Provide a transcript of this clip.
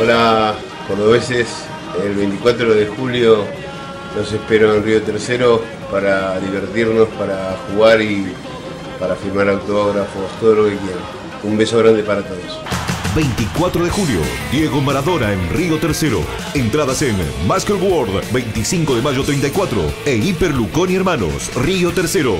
Hola, cordobeses. El 24 de julio los espero en Río Tercero para divertirnos, para jugar y para firmar autógrafos, todo lo que quieran. Un beso grande para todos. 24 de julio, Diego Maradona en Río Tercero. Entradas en Masker World, 25 de mayo 34 e Hiper Lucón y Hermanos, Río Tercero.